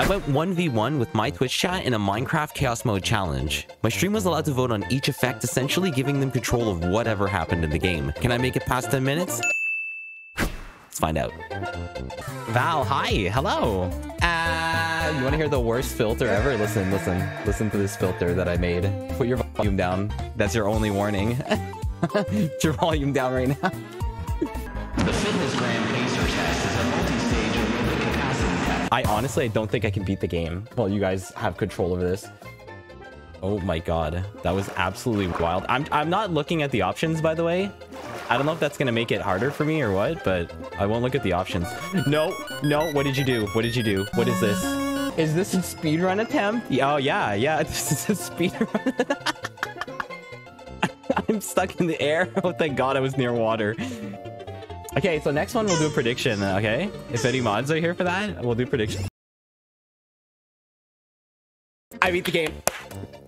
I went 1v1 with my Twitch chat in a Minecraft Chaos Mode challenge. My stream was allowed to vote on each effect, essentially giving them control of whatever happened in the game. Can I make it past 10 minutes? Let's find out. Val, hi, hello. Uh, you want to hear the worst filter ever? Listen, listen, listen to this filter that I made. Put your volume down. That's your only warning. Put your volume down right now. I honestly I don't think I can beat the game. Well, you guys have control over this. Oh my god, that was absolutely wild. I'm I'm not looking at the options by the way. I don't know if that's gonna make it harder for me or what, but I won't look at the options. No, no. What did you do? What did you do? What is this? Is this a speedrun attempt? Oh yeah, yeah. This is a speedrun. I'm stuck in the air. Oh thank God I was near water. Okay, so next one we'll do a prediction, okay? If any mods are here for that, we'll do prediction. I beat the game.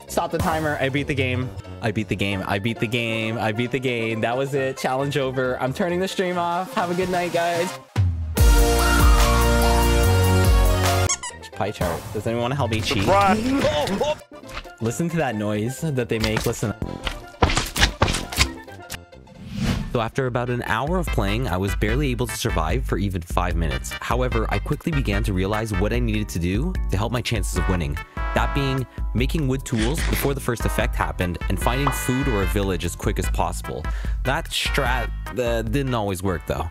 Stop the timer. I beat the game. I beat the game. I beat the game. I beat the game. That was it. Challenge over. I'm turning the stream off. Have a good night, guys. Pie chart. Does anyone want to help me cheat? Listen to that noise that they make. Listen. So after about an hour of playing, I was barely able to survive for even 5 minutes. However, I quickly began to realize what I needed to do to help my chances of winning. That being, making wood tools before the first effect happened and finding food or a village as quick as possible. That strat uh, didn't always work though.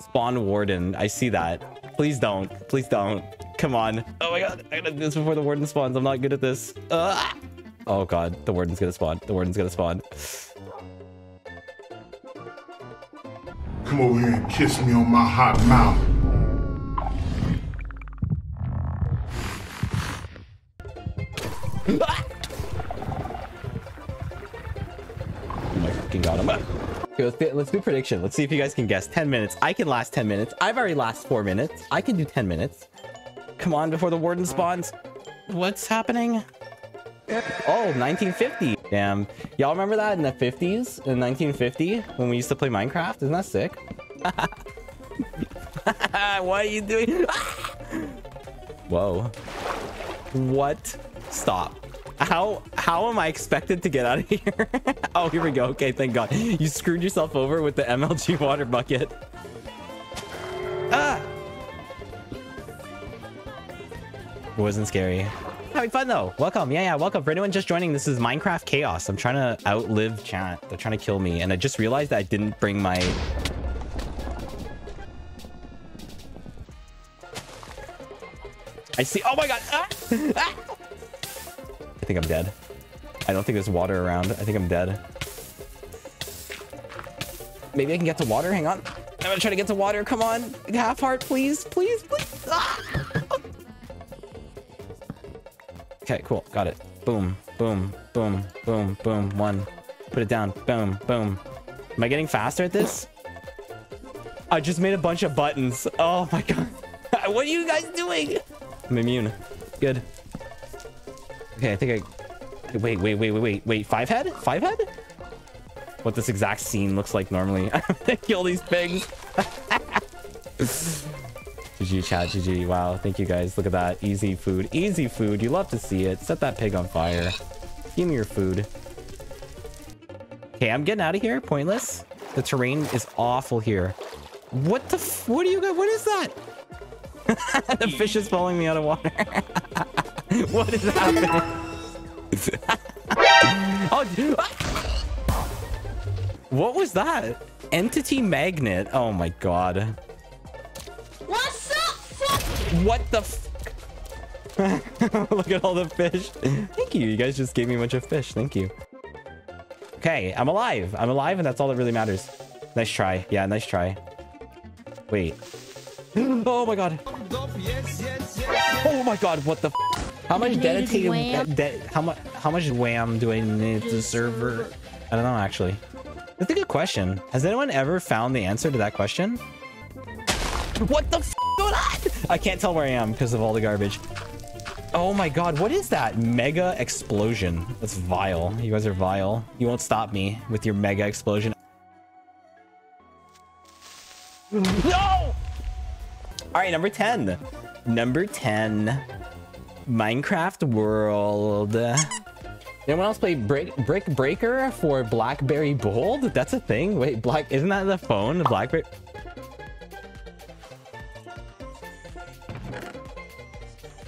Spawn Warden, I see that. Please don't. Please don't. Come on. Oh my god, I gotta do this before the Warden spawns. I'm not good at this. Ugh. Oh god, the Warden's gonna spawn. The Warden's gonna spawn. Come over here and kiss me on my hot mouth. Oh my fucking god, I'm up. Okay, let's do, let's do prediction. Let's see if you guys can guess. 10 minutes. I can last 10 minutes. I've already last 4 minutes. I can do 10 minutes. Come on, before the warden spawns. What's happening? Oh, 1950. Damn. Y'all remember that in the 50s? In 1950? When we used to play Minecraft? Isn't that sick? what are you doing? Whoa. What? Stop. How how am I expected to get out of here? oh, here we go. Okay, thank God. You screwed yourself over with the MLG water bucket. Ah! It wasn't scary. Having fun though. Welcome. Yeah, yeah, welcome. For anyone just joining, this is Minecraft Chaos. I'm trying to outlive chat. They're trying to kill me. And I just realized that I didn't bring my... I see. Oh my God. Ah! Ah! I think I'm dead. I don't think there's water around. I think I'm dead. Maybe I can get to water. Hang on. I'm gonna try to get to water. Come on. Half heart, please. Please, Okay, cool. Got it. Boom, boom, boom, boom, boom. One. Put it down. Boom, boom. Am I getting faster at this? I just made a bunch of buttons. Oh my god. what are you guys doing? I'm immune. Good. Okay, I think I... Wait, wait, wait, wait, wait, wait. Five head? Five head? What this exact scene looks like normally. I'm gonna kill these pigs. GG chat, GG. Wow, thank you guys. Look at that. Easy food. Easy food. You love to see it. Set that pig on fire. Give me your food. Okay, I'm getting out of here. Pointless. The terrain is awful here. What the f- What are you guys- What is that? the fish is pulling me out of water. what is happening? oh, dude. Ah! What was that? Entity magnet. Oh my god. What's up, fuck? What the f- Look at all the fish. Thank you. You guys just gave me a bunch of fish. Thank you. Okay, I'm alive. I'm alive, and that's all that really matters. Nice try. Yeah, nice try. Wait. Oh my god. Oh my god, what the f- How much dedicated wham? de- how much how much wham do I need to server? I don't know actually. That's a good question. Has anyone ever found the answer to that question? What the f going on? I can't tell where I am because of all the garbage. Oh my god, what is that? Mega explosion. That's vile. You guys are vile. You won't stop me with your mega explosion. No! All right, number 10. Number 10. Minecraft World. Anyone else play Brick, Brick Breaker for Blackberry Bold? That's a thing? Wait, Black isn't that the phone? Blackberry.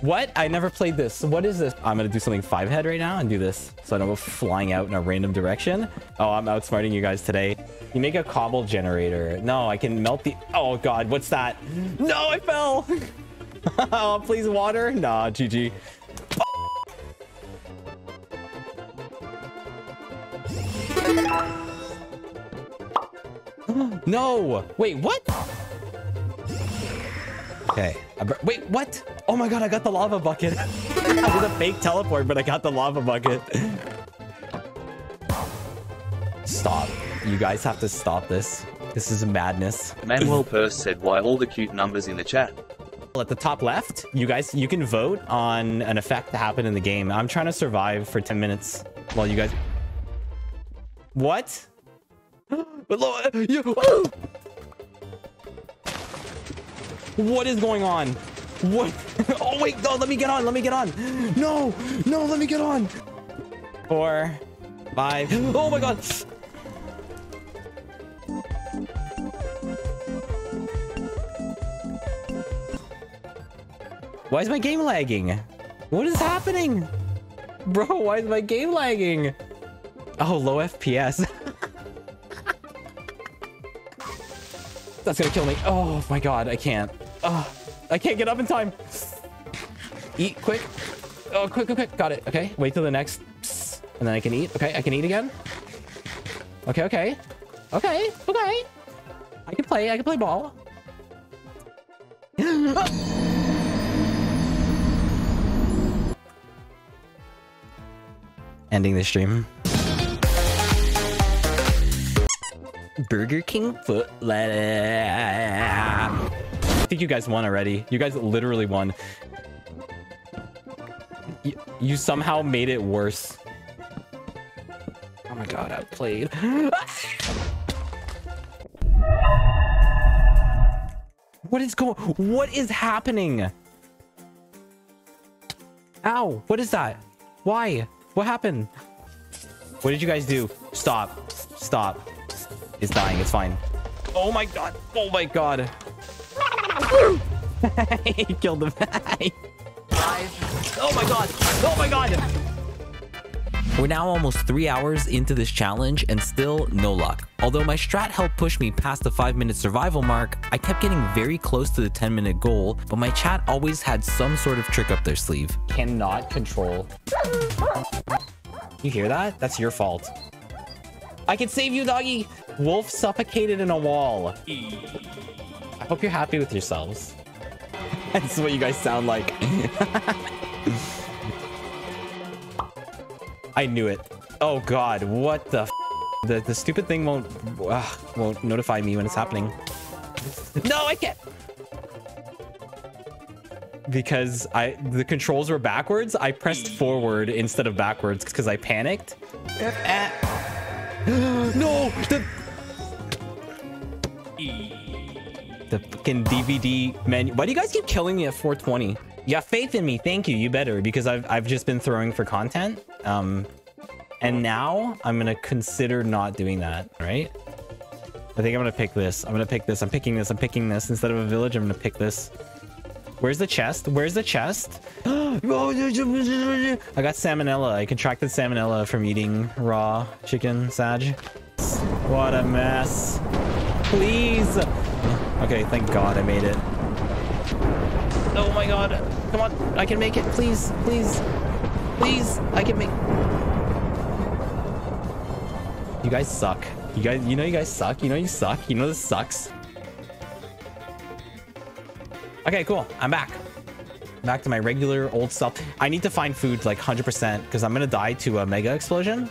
What? I never played this. What is this? I'm gonna do something five head right now and do this. So I don't go flying out in a random direction. Oh, I'm outsmarting you guys today. You make a cobble generator. No, I can melt the... Oh god, what's that? No, I fell! oh, please water? Nah, GG. no! Wait, what? Okay. Wait, what? Oh my god, I got the lava bucket. I did a fake teleport, but I got the lava bucket. Stop. You guys have to stop this. This is madness. Manuel Purse said why all the cute numbers in the chat. At the top left, you guys, you can vote on an effect that happened in the game. I'm trying to survive for 10 minutes while you guys... What? What is going on? What? Oh, wait, no, let me get on. Let me get on. No, no, let me get on. Four, five. Oh my God. Why is my game lagging? What is happening? Bro, why is my game lagging? Oh, low FPS. That's gonna kill me. Oh my god, I can't. Oh, I can't get up in time. Eat quick. Oh, quick, quick, quick. Got it. Okay, wait till the next. And then I can eat. Okay, I can eat again. Okay, okay. Okay, okay. I can play. I can play ball. Ending the stream. Burger King foot I think you guys won already. You guys literally won. You, you somehow made it worse. Oh my god, I played. what is going What is happening? Ow, what is that? Why? What happened? What did you guys do? Stop. Stop. It's dying. It's fine. Oh my god. Oh my god. he killed him. oh my god. Oh my god. We're now almost three hours into this challenge and still no luck. Although my strat helped push me past the 5 minute survival mark, I kept getting very close to the 10 minute goal, but my chat always had some sort of trick up their sleeve. Cannot control. You hear that? That's your fault. I can save you, doggy! Wolf suffocated in a wall. I hope you're happy with yourselves. This is what you guys sound like. I knew it. Oh god, what the the, the stupid thing won't uh, won't notify me when it's happening. No, I can't. Because I the controls were backwards, I pressed forward instead of backwards because I panicked. Uh, no, the the fucking DVD menu. Why do you guys keep killing me at 420? You have faith in me. Thank you. You better because I've I've just been throwing for content. Um, and now I'm gonna consider not doing that. Right? I think I'm gonna pick this. I'm gonna pick this. I'm picking this. I'm picking this instead of a village. I'm gonna pick this. Where's the chest? Where's the chest? I got salmonella. I contracted salmonella from eating raw chicken, Sag. What a mess. Please. Okay, thank God I made it. Oh my God. Come on. I can make it. Please, please, please. I can make... You guys suck. You guys, you know you guys suck. You know you suck. You know this sucks. Okay, cool. I'm back. Back to my regular old self. I need to find food like 100% because I'm going to die to a mega explosion.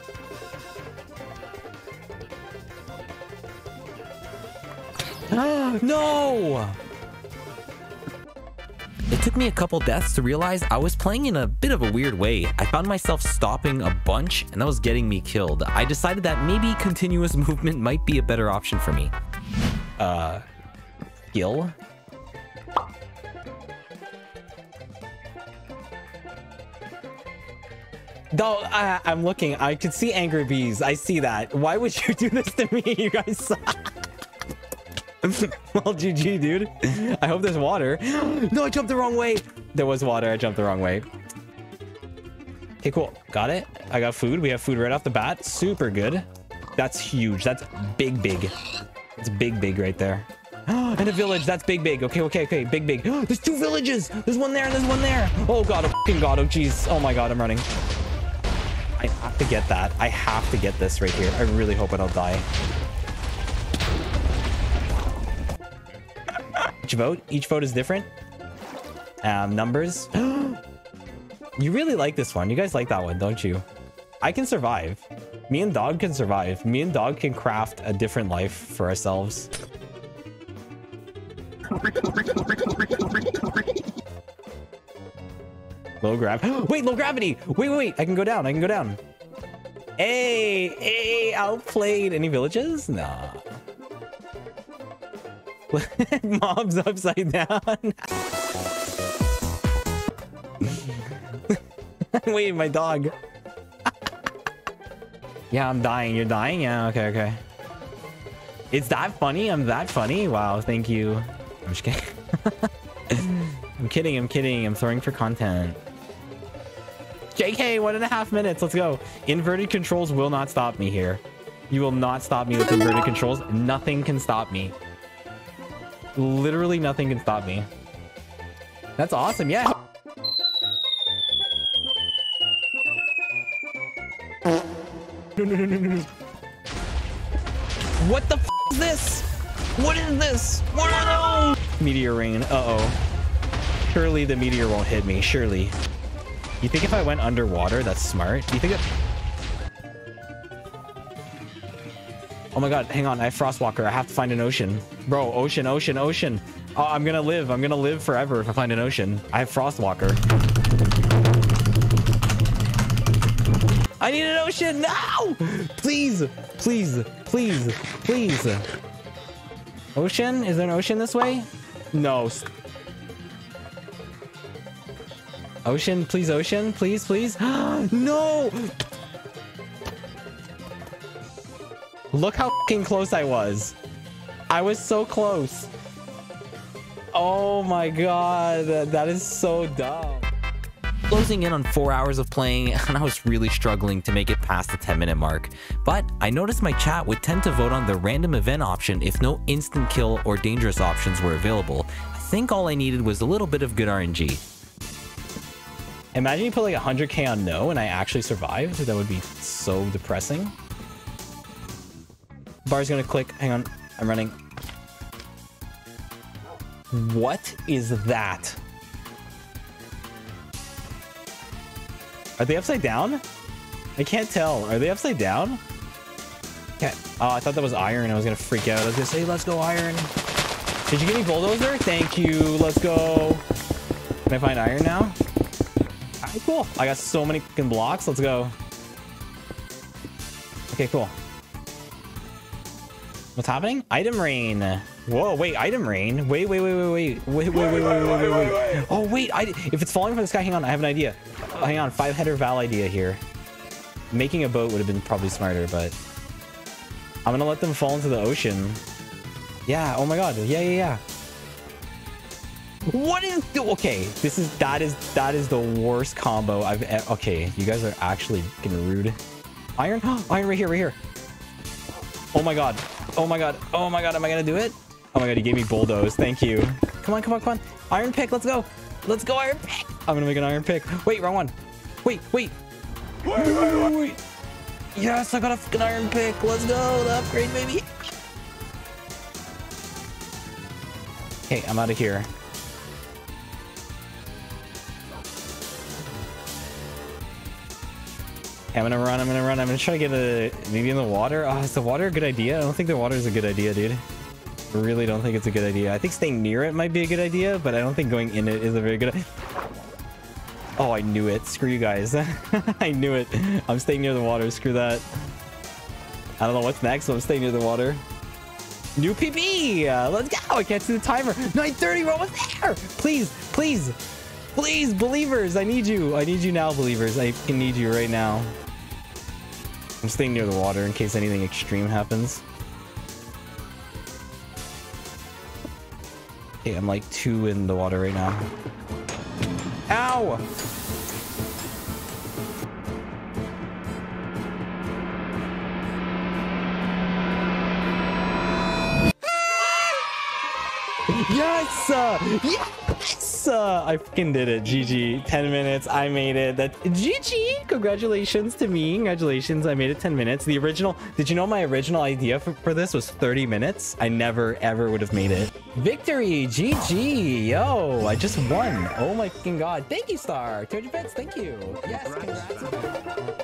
no! It took me a couple deaths to realize I was playing in a bit of a weird way. I found myself stopping a bunch and that was getting me killed. I decided that maybe continuous movement might be a better option for me. Uh, skill? No, I, am looking. I can see angry bees. I see that. Why would you do this to me? You guys suck. well, GG, dude. I hope there's water. no, I jumped the wrong way. There was water. I jumped the wrong way. Okay, cool. Got it. I got food. We have food right off the bat. Super good. That's huge. That's big, big. It's big, big right there. and a village. That's big, big. Okay, okay, okay. Big, big. There's two villages. There's one there and there's one there. Oh, God. Oh, fucking God. Oh, jeez. Oh, my God. I'm running. I have to get that. I have to get this right here. I really hope I don't die. Each vote? Each vote is different? Um, numbers? you really like this one. You guys like that one, don't you? I can survive. Me and Dog can survive. Me and Dog can craft a different life for ourselves. Low grav. Wait, low gravity. Wait, wait, wait. I can go down. I can go down. Hey, hey, outplayed. Any villages? Nah. Mobs upside down. Wait, my dog. yeah, I'm dying. You're dying? Yeah, okay, okay. It's that funny? I'm that funny? Wow, thank you. I'm just kidding. I'm kidding, I'm kidding. I'm throwing for content. JK, one and a half minutes. Let's go. Inverted controls will not stop me here. You will not stop me with inverted controls. Nothing can stop me. Literally nothing can stop me. That's awesome. Yeah. No, no, no, no, no. What the f is this? What is this? What are those? Meteor rain. Uh-oh. Surely the meteor won't hit me. Surely. You think if I went underwater, that's smart? Do you think it... Oh my god, hang on. I have Frostwalker. I have to find an ocean. Bro, ocean, ocean, ocean. Oh, I'm gonna live. I'm gonna live forever if I find an ocean. I have Frostwalker. I need an ocean. No! Please, please, please, please. Ocean? Is there an ocean this way? No. Ocean, please, ocean, please, please. no! Look how close I was. I was so close. Oh my god, that, that is so dumb. Closing in on four hours of playing, and I was really struggling to make it past the 10 minute mark. But I noticed my chat would tend to vote on the random event option if no instant kill or dangerous options were available. I think all I needed was a little bit of good RNG. Imagine you put like 100k on no and I actually survived. That would be so depressing. Bar's gonna click. Hang on. I'm running. What is that? Are they upside down? I can't tell. Are they upside down? Okay. Oh, I thought that was iron. I was gonna freak out. I was gonna say, let's go iron. Did you get me bulldozer? Thank you. Let's go. Can I find iron now? Alright, cool. I got so many fucking blocks. Let's go. Okay, cool. What's happening? Item rain. Whoa, wait, item rain. Wait, wait, wait, wait, wait, wait, wait, wait, wait, wait, wait. Oh, wait, I, if it's falling from the sky, hang on, I have an idea. Hang on, five header Val idea here. Making a boat would have been probably smarter, but I'm gonna let them fall into the ocean. Yeah, oh my god, yeah, yeah, yeah. What is okay? This is that is that is the worst combo I've okay. You guys are actually getting rude. Iron, iron right here, right here. Oh my god. Oh my god. Oh my god. Am I gonna do it? Oh my god. He gave me bulldoze. Thank you. Come on, come on, come on. Iron pick. Let's go. Let's go, iron pick. I'm gonna make an iron pick. Wait, wrong one. Wait, wait. Wait, wait, wait. Yes, I got a fucking iron pick. Let's go. The upgrade, baby. Okay, I'm out of here. I'm gonna run, I'm gonna run, I'm gonna try to get a maybe in the water. Oh, is the water a good idea? I don't think the water is a good idea, dude. I really don't think it's a good idea. I think staying near it might be a good idea, but I don't think going in it is a very good Oh, I knew it. Screw you guys. I knew it. I'm staying near the water. Screw that. I don't know what's next, but I'm staying near the water. New PB! Uh, let's go! I can't see the timer. 9.30, we're almost there! Please, please. Please, believers, I need you. I need you now, believers. I need you right now. I'm staying near the water in case anything extreme happens. Okay, I'm like two in the water right now. Ow! Yes! uh, Yes! uh, I fucking did it. GG. 10 minutes. I made it. That GG. Congratulations to me. Congratulations. I made it 10 minutes. The original. Did you know my original idea for, for this was 30 minutes? I never ever would have made it. Victory. GG. Yo, I just won. Oh my fucking god. Thank you, Star. 200 bits. Thank you. Yes, congrats.